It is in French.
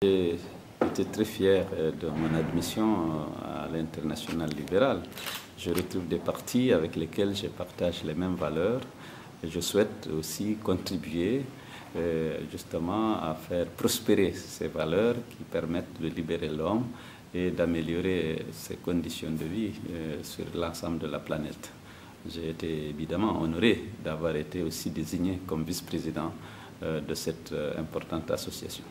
J'ai été très fier euh, de mon admission euh, à l'international libéral. Je retrouve des partis avec lesquels je partage les mêmes valeurs et je souhaite aussi contribuer euh, justement à faire prospérer ces valeurs qui permettent de libérer l'homme et d'améliorer ses conditions de vie sur l'ensemble de la planète. J'ai été évidemment honoré d'avoir été aussi désigné comme vice-président de cette importante association.